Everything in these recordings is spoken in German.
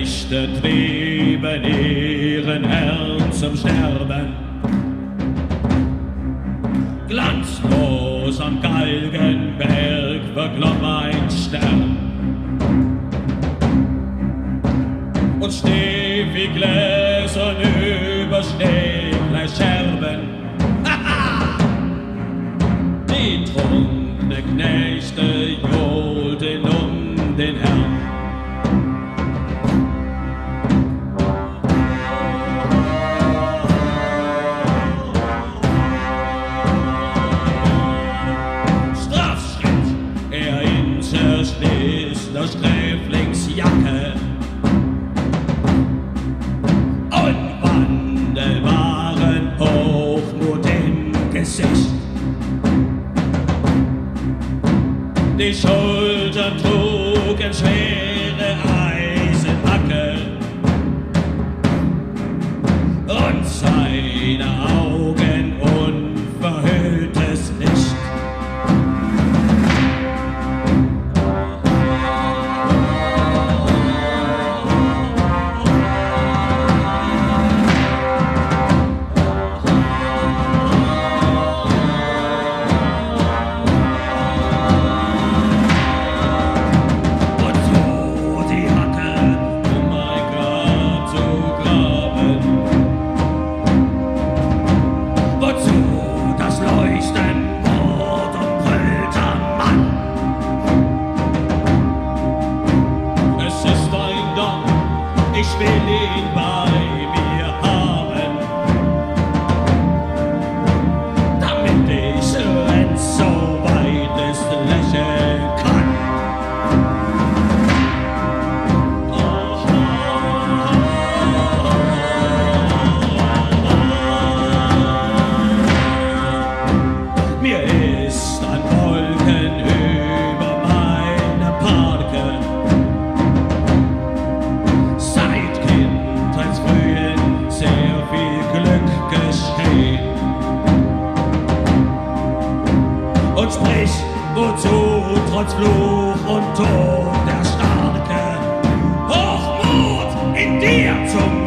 Knechte trieben ihren Herrn zum Sterben. Glanzlos am Galgenberg verglomm ein Stern. Und steh wie Gläsern über Schnee Scherben. Die trunkene Knechte johlten um den Herrn. Die Schultern trugen schwere Eisenhacke. Und seine by me. Wozu trotz Fluch und Tod der Starke. Hochmut in dir zum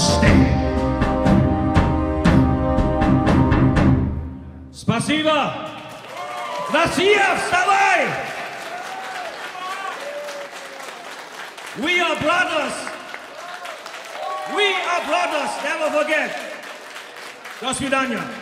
Wiederauferstehen. Спасибо! Россия, вставай! We are brothers! We are brothers! Never forget! До свидания!